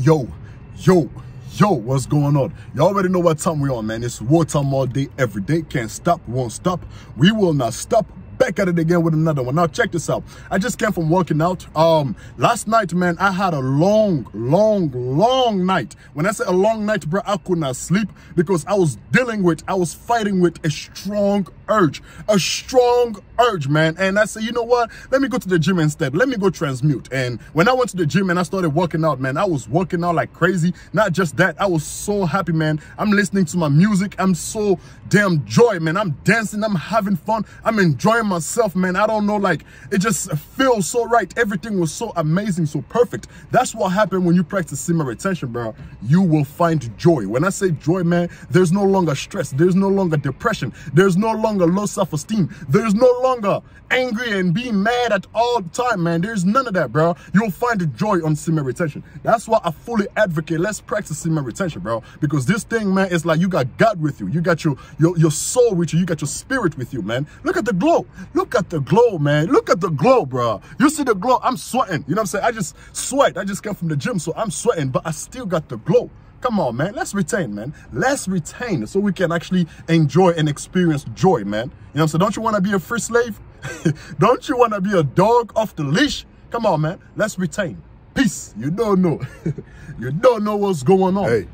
Yo, yo, yo, what's going on? You already know what time we are man. It's war time all day, every day. Can't stop, won't stop. We will not stop back at it again with another one. Now check this out. I just came from working out. Um, last night, man, I had a long, long, long night. When I say a long night, bro, I could not sleep because I was dealing with, I was fighting with a strong urge, a strong urge, man. And I said, you know what? Let me go to the gym instead. Let me go transmute. And when I went to the gym and I started working out, man, I was working out like crazy. Not just that, I was so happy, man. I'm listening to my music. I'm so damn joy, man. I'm dancing. I'm having fun. I'm enjoying myself, man. I don't know, like, it just feels so right. Everything was so amazing, so perfect. That's what happened when you practice semen retention, bro. You will find joy. When I say joy, man, there's no longer stress. There's no longer depression. There's no longer low self-esteem. There's no longer angry and being mad at all the time, man. There's none of that, bro. You'll find joy on semen retention. That's why I fully advocate. Let's practice semen retention, bro. Because this thing, man, is like you got God with you. You got your, your, your soul with you. You got your spirit with you, man. Look at the glow. Look at the glow, man. Look at the glow, bro. You see the glow? I'm sweating. You know what I'm saying? I just sweat. I just came from the gym, so I'm sweating, but I still got the glow. Come on, man. Let's retain, man. Let's retain so we can actually enjoy and experience joy, man. You know what I'm saying? Don't you want to be a free slave? don't you want to be a dog off the leash? Come on, man. Let's retain. Peace. You don't know. you don't know what's going on. Hey,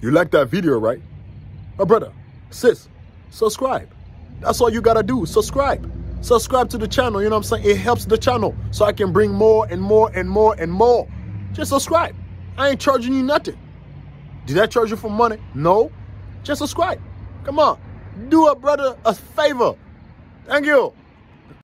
you like that video, right? My brother, sis, subscribe. That's all you got to do. Subscribe. Subscribe to the channel. You know what I'm saying? It helps the channel so I can bring more and more and more and more. Just subscribe. I ain't charging you nothing. Did I charge you for money? No. Just subscribe. Come on. Do a brother a favor. Thank you.